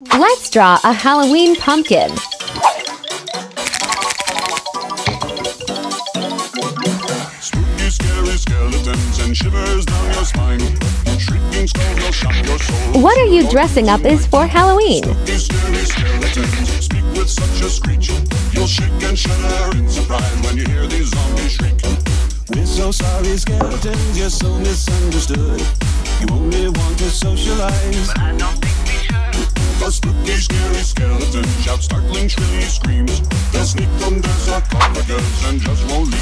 Let's draw a Halloween pumpkin. Spooky, scary skeletons and shivers down your spine. Shrieking skulls will shock your soul. What are you dressing up as for Halloween? Spooky, scary skeletons speak with such a screech. You'll shake and shudder in surprise when you hear these zombies shriek. We're so sorry, skeletons, you're so misunderstood. You only want to socialize. Skeletons shout startling, shrilly screams. They'll sneak under sarcophagus and just won't leave.